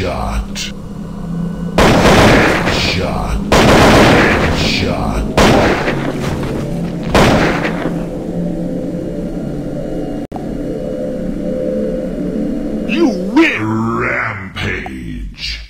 Headshot. Headshot. Headshot. You win! Rampage.